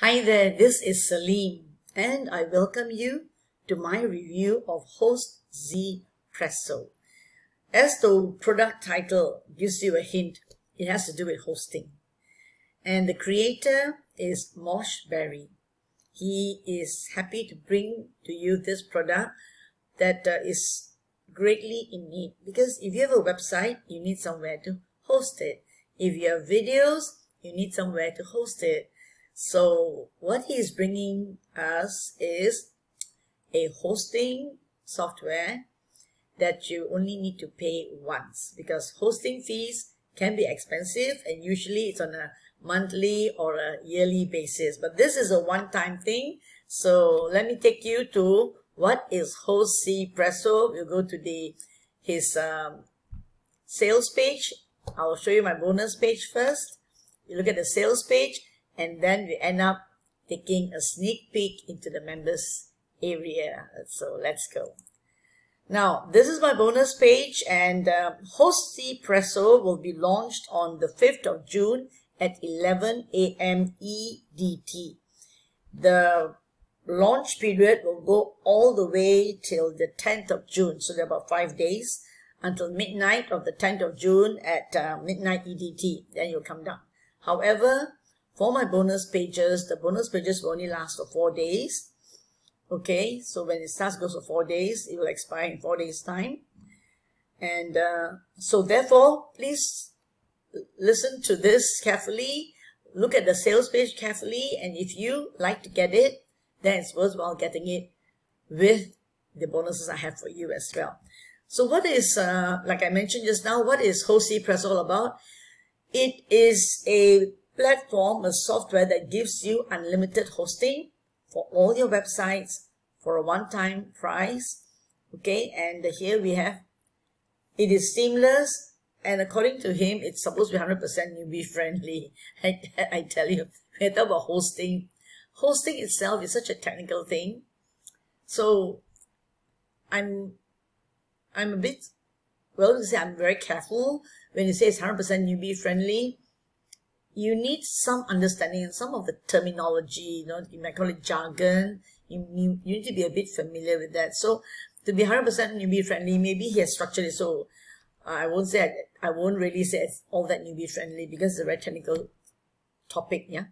Hi there, this is Celine, and I welcome you to my review of Host Z Presso. As the product title gives you a hint, it has to do with hosting. And the creator is Mosh Berry. He is happy to bring to you this product that uh, is greatly in need because if you have a website, you need somewhere to host it. If you have videos, you need somewhere to host it. So what he is bringing us is a hosting software that you only need to pay once because hosting fees can be expensive and usually it's on a monthly or a yearly basis. But this is a one-time thing. So let me take you to what is HostZPresso. We'll go to the his um, sales page. I'll show you my bonus page first. You look at the sales page and then we end up taking a sneak peek into the members area. So let's go. Now, this is my bonus page and uh, HostZPresso will be launched on the 5th of June at 11 a.m. EDT. The launch period will go all the way till the 10th of June, so there are about five days until midnight of the 10th of June at uh, midnight EDT. Then you'll come down. However, for my bonus pages, the bonus pages will only last for four days. Okay, so when it starts goes for four days, it will expire in four days time. And uh, so therefore, please listen to this carefully, look at the sales page carefully, and if you like to get it, then it's worthwhile getting it with the bonuses I have for you as well. So what is, uh, like I mentioned just now, what is HostZPresso all about? It is a platform, is software that gives you unlimited hosting for all your websites for a one-time price. Okay, and here we have, it is seamless and according to him, it's supposed to be 100% newbie friendly. I, I tell you, when I talk about hosting, hosting itself is such a technical thing. So I'm, I'm a bit, well, say I'm very careful when you say it's 100% newbie friendly you need some understanding and some of the terminology, you know, you might call it jargon. You, you, you need to be a bit familiar with that. So to be 100% newbie friendly, maybe he has structured it so uh, I won't say, I, I won't really say it's all that newbie friendly because it's a very technical topic, yeah.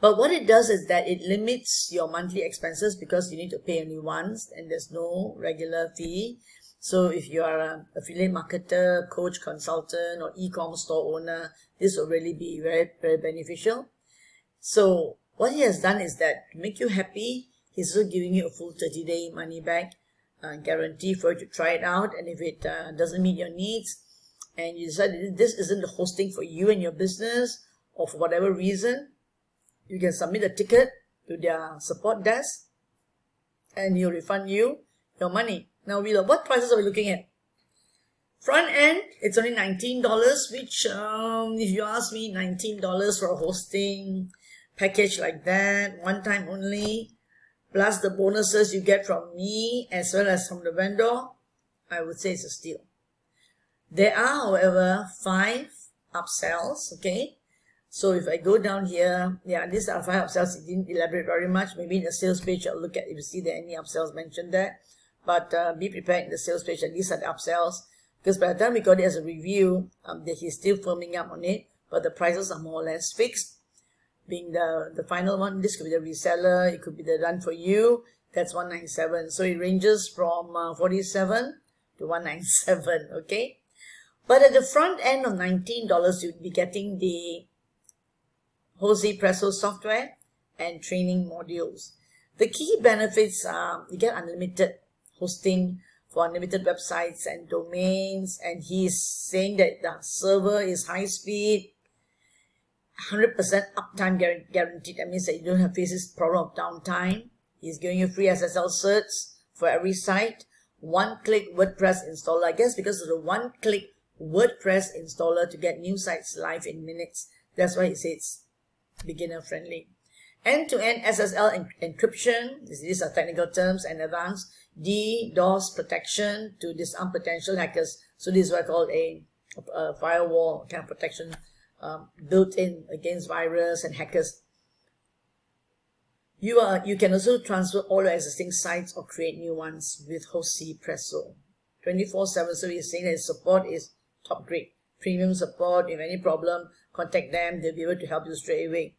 But what it does is that it limits your monthly expenses because you need to pay only once and there's no regular fee. So if you are an affiliate marketer, coach, consultant, or e-com store owner, this will really be very, very beneficial. So what he has done is that to make you happy, he's also giving you a full 30-day money-back uh, guarantee for you to try it out. And if it uh, doesn't meet your needs, and you decide this isn't the hosting for you and your business, or for whatever reason, you can submit a ticket to their support desk, and he'll refund you your money. Now, we what prices are we looking at? Front end, it's only $19, which, um, if you ask me, $19 for a hosting package like that, one time only, plus the bonuses you get from me as well as from the vendor, I would say it's a steal. There are, however, five upsells, okay? So if I go down here, yeah, these are five upsells. It didn't elaborate very much. Maybe in the sales page, I'll look at if you see there any upsells mentioned there. But uh, be prepared in the sales page that these are the upsells. Because by the time we got it as a review, um, that he's still firming up on it, but the prices are more or less fixed. Being the, the final one, this could be the reseller, it could be the done for you, that's 197. So it ranges from uh, 47 to 197, okay? But at the front end of $19, you'd be getting the Z Presso software and training modules. The key benefits are you get unlimited hosting for unlimited websites and domains and he's saying that the server is high speed 100% uptime guaranteed. That means that you don't have faces problem of downtime. He's giving you free SSL certs for every site. One-click WordPress installer. I guess because of the one-click WordPress installer to get new sites live in minutes. That's why he says it's beginner friendly. End-to-end -end SSL encryption. These are technical terms and advanced DDoS protection to disarm potential hackers. So this is what I call a, a firewall kind of protection um, built in against virus and hackers. You are you can also transfer all your existing sites or create new ones with HostZPresso. 24-7, so we're saying that support is top grade. Premium support, if any problem, contact them, they'll be able to help you straight away.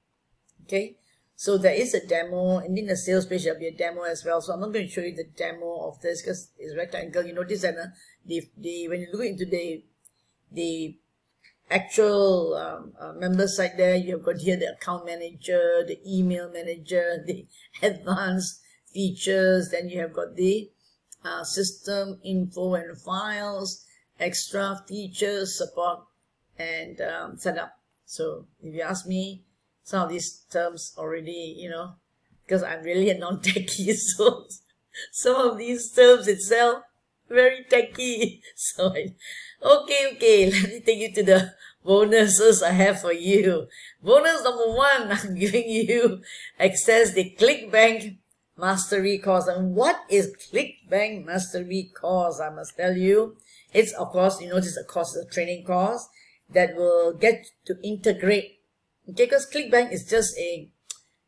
Okay, so there is a demo, and in the sales page there'll be a demo as well. So I'm not going to show you the demo of this because it's technical. You notice that uh, the, the when you look into the the actual um, uh, member site there, you've got here the account manager, the email manager, the advanced features, then you have got the uh, system info and files, extra features, support, and um, setup. So if you ask me, some of these terms already, you know, because I'm really a non-techie, so some of these terms itself very techy. So, I, okay, okay, let me take you to the bonuses I have for you. Bonus number one, I'm giving you access the ClickBank Mastery course. And what is ClickBank Mastery course? I must tell you, it's of course, you notice a course, a training course that will get to integrate. Okay, because ClickBank is just a,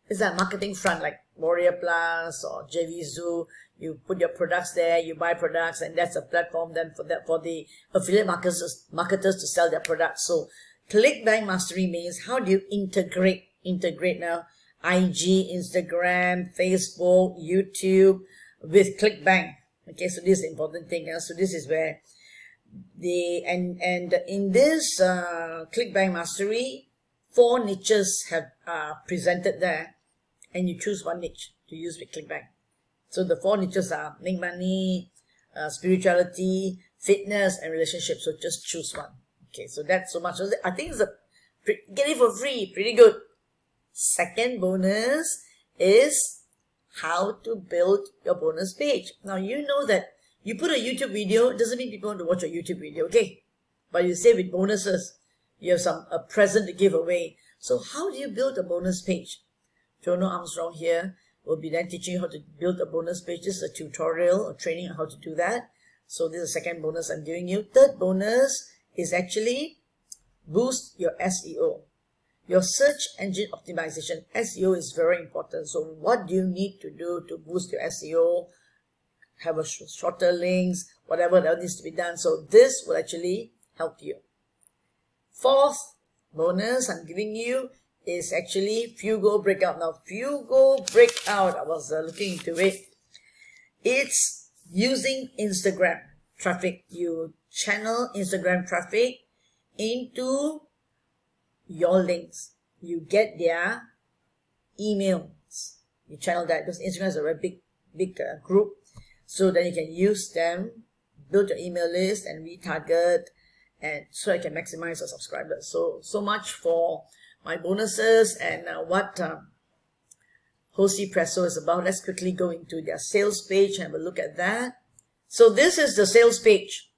it's a marketing front like Warrior Plus or JVZoo you put your products there, you buy products, and that's a platform then for that for the affiliate marketers marketers to sell their products. So ClickBank Mastery means how do you integrate integrate now IG, Instagram, Facebook, YouTube with ClickBank. Okay, so this is important thing. Yeah? So this is where the and and in this uh, ClickBank Mastery, four niches have uh, presented there, and you choose one niche to use with ClickBank. So the four niches are make money, uh, spirituality, fitness, and relationships. So just choose one. Okay, so that's so much. I think it's a get it for free. Pretty good. Second bonus is how to build your bonus page. Now you know that you put a YouTube video, doesn't mean people want to watch a YouTube video, okay? But you say with bonuses, you have some a present to give away. So how do you build a bonus page? Jono Armstrong here will be then teaching you how to build a bonus page. This is a tutorial or training on how to do that. So this is the second bonus I'm giving you. Third bonus is actually boost your SEO. Your search engine optimization. SEO is very important. So what do you need to do to boost your SEO? Have a sh shorter links, whatever that needs to be done. So this will actually help you. Fourth bonus I'm giving you is actually Fugo Breakout. Now, Fugo Breakout, I was uh, looking into it. It's using Instagram traffic. You channel Instagram traffic into your links. You get their emails. You channel that because Instagram is a very big, big uh, group. So then you can use them, build your email list and retarget and so I can maximize your subscribers. So, so much for my bonuses and uh, what uh, HostZPresso is about. Let's quickly go into their sales page and have a look at that. So this is the sales page.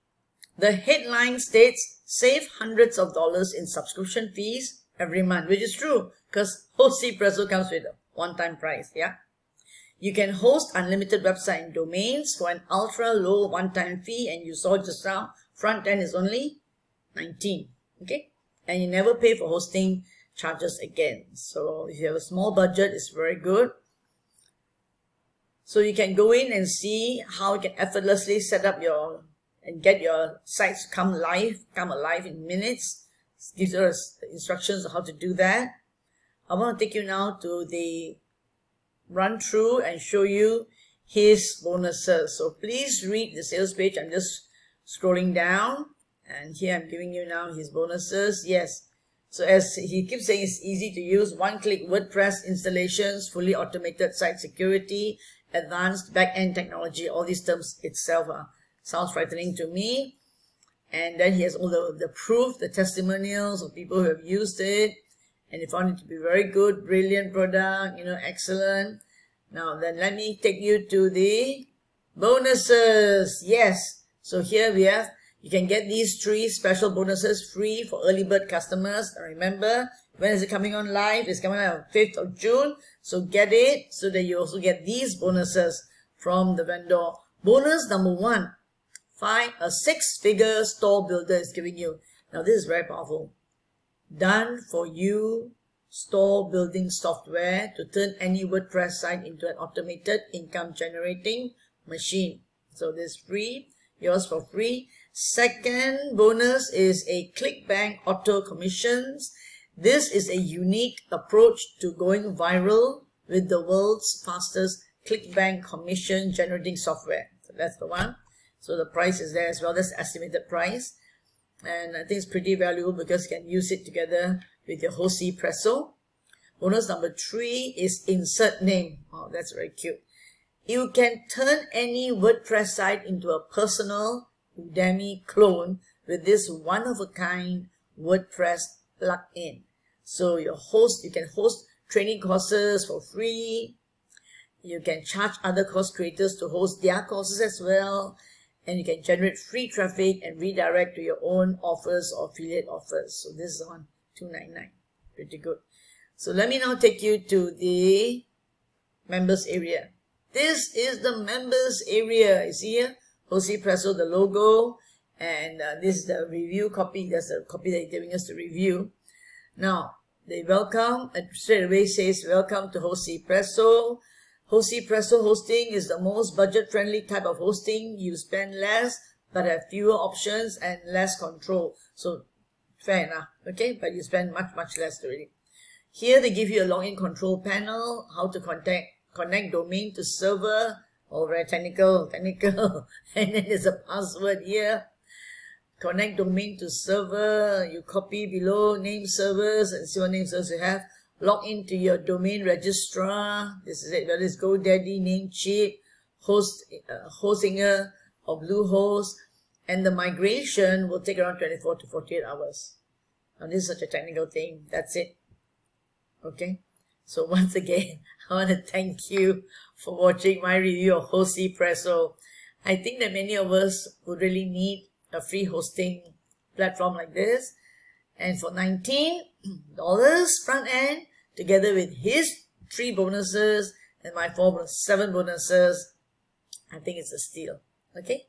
The headline states, save hundreds of dollars in subscription fees every month, which is true because HostZPresso comes with a one-time price, yeah? You can host unlimited website and domains for an ultra low one-time fee and you saw just now, front end is only 19, okay? And you never pay for hosting charges again. So if you have a small budget, it's very good. So you can go in and see how you can effortlessly set up your and get your sites come live, come alive in minutes. Gives us instructions on how to do that. I want to take you now to the run through and show you his bonuses. So please read the sales page. I'm just scrolling down and here I'm giving you now his bonuses. Yes, so as he keeps saying, it's easy to use, one-click WordPress installations, fully automated site security, advanced back-end technology, all these terms itself uh, sounds frightening to me. And then he has all the, the proof, the testimonials of people who have used it, and he found it to be very good, brilliant product, you know, excellent. Now then let me take you to the bonuses. Yes. So here we have you can get these three special bonuses free for early bird customers. Remember, when is it coming on live? It's coming on 5th of June. So get it so that you also get these bonuses from the vendor. Bonus number one, find a six-figure store builder is giving you. Now this is very powerful. Done for you store building software to turn any WordPress site into an automated income generating machine. So this free, yours for free. Second bonus is a ClickBank auto commissions. This is a unique approach to going viral with the world's fastest ClickBank commission generating software. So that's the one. So the price is there as well. That's estimated price. And I think it's pretty valuable because you can use it together with your HostZPresso. Bonus number three is insert name. Oh, that's very cute. You can turn any WordPress site into a personal Udemy clone with this one-of-a-kind WordPress plugin. So your host, you can host training courses for free. You can charge other course creators to host their courses as well and you can generate free traffic and redirect to your own offers or affiliate offers. So this is on 299. Pretty good. So let me now take you to the members area. This is the members area. You see here? HostZPresso, the logo. And uh, this is the review copy. That's the copy they're giving us to review. Now, they welcome, and straight away says, welcome to HostZPresso. Hosea Presso hosting is the most budget-friendly type of hosting. You spend less, but have fewer options and less control. So, fair enough, okay? But you spend much, much less already. Here they give you a login control panel, how to contact, connect domain to server, all very technical, technical. and then there's a password here. Connect domain to server, you copy below name servers and see what name servers you have log into your domain registrar. This is it. That is GoDaddy, Namecheap, Host, uh, Hostinger, or Bluehost. And the migration will take around 24 to 48 hours. Now, this is such a technical thing. That's it. Okay. So once again, I want to thank you for watching my review of HostZPresso. I think that many of us would really need a free hosting platform like this. And for $19 front end, together with his three bonuses and my four bonus, seven bonuses, I think it's a steal. Okay.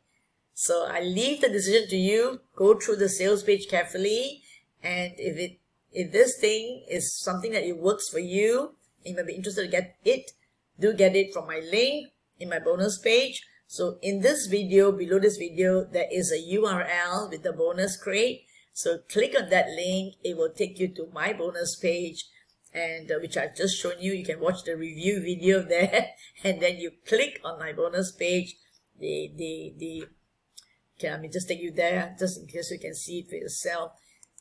So I leave the decision to you. Go through the sales page carefully. And if it, if this thing is something that it works for you, you might be interested to get it, do get it from my link in my bonus page. So in this video, below this video, there is a URL with the bonus crate. So click on that link. It will take you to my bonus page and uh, which I've just shown you. You can watch the review video there and then you click on my bonus page. The, the, the, can let me just take you there just in case you can see it for yourself.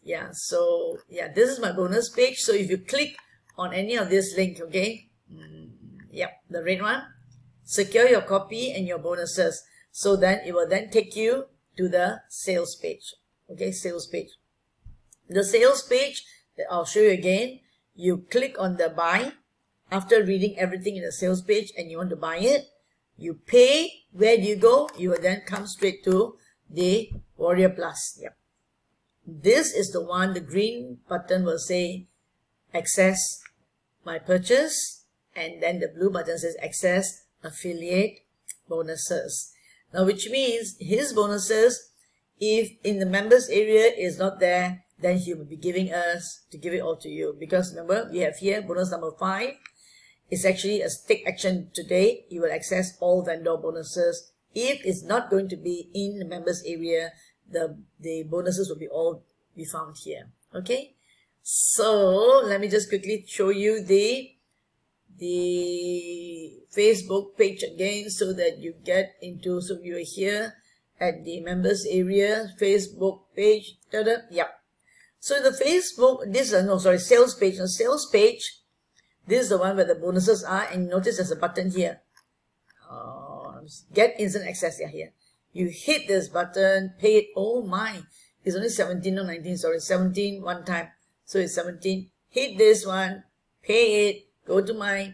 Yeah, so yeah, this is my bonus page. So if you click on any of this link, okay, mm, yep, the red one, secure your copy and your bonuses. So then it will then take you to the sales page. Okay, sales page. The sales page, I'll show you again you click on the buy after reading everything in the sales page and you want to buy it. You pay. Where do you go? You will then come straight to the Warrior Plus. Yep. This is the one, the green button will say access my purchase and then the blue button says access affiliate bonuses. Now which means his bonuses, if in the members area is not there, then he will be giving us to give it all to you. Because remember, we have here bonus number five. It's actually a take action today. You will access all vendor bonuses. If it's not going to be in the members area, the, the bonuses will be all be found here. Okay. So let me just quickly show you the the Facebook page again so that you get into, so you are here at the members area, Facebook page, da yep. So the Facebook, this is, no, sorry, sales page. The sales page, this is the one where the bonuses are, and notice there's a button here. Uh, get instant access yeah, here. You hit this button, pay it, oh my, it's only 17 or 19, sorry, 17 one time. So it's 17. Hit this one, pay it, go to my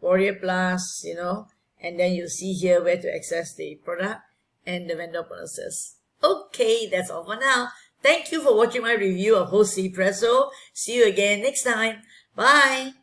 Warrior Plus, you know, and then you see here where to access the product and the vendor bonuses. Okay, that's all for now. Thank you for watching my review of HostZPresso. See you again next time. Bye.